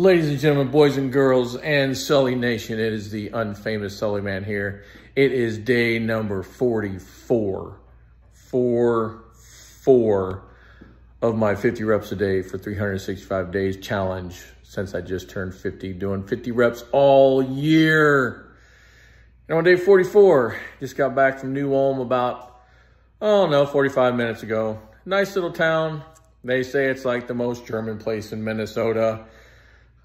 Ladies and gentlemen, boys and girls, and Sully Nation, it is the unfamous Sully Man here. It is day number 44. Four, four of my 50 reps a day for 365 days challenge since I just turned 50, doing 50 reps all year. And on day 44, just got back from New Ulm about, oh no, 45 minutes ago. Nice little town. They say it's like the most German place in Minnesota.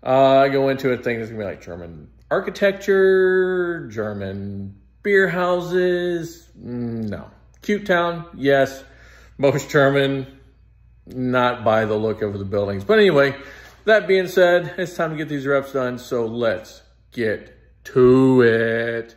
Uh, I go into a thing it's gonna be like German architecture, German beer houses. Mm, no. Cute town, yes. Most German, not by the look of the buildings. But anyway, that being said, it's time to get these reps done. So let's get to it.